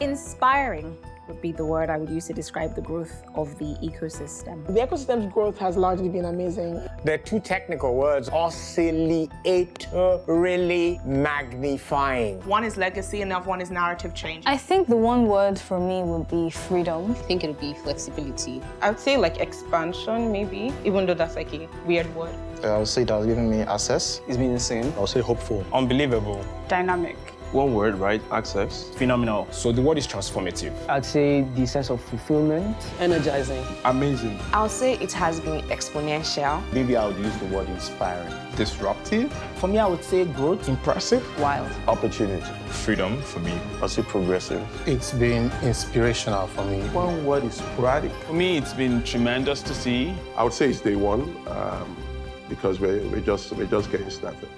Inspiring would be the word I would use to describe the growth of the ecosystem. The ecosystem's growth has largely been amazing. The two technical words, oscillatorily magnifying. One is legacy and the other one is narrative change. I think the one word for me would be freedom. I think it would be flexibility. I would say like expansion, maybe, even though that's like a weird word. Uh, I would say that has given me access. It's been insane. I would say hopeful. Unbelievable. Dynamic. One word, right? Access. Phenomenal. So the word is transformative. I'd say the sense of fulfillment. Energizing. Amazing. I'll say it has been exponential. Maybe I would use the word inspiring. Disruptive. For me, I would say growth. Impressive. Wild. Opportunity. Freedom for me. I'll say progressive. It's been inspirational for me. One word is sporadic. For me, it's been tremendous to see. I would say it's day one um, because we're, we're, just, we're just getting started.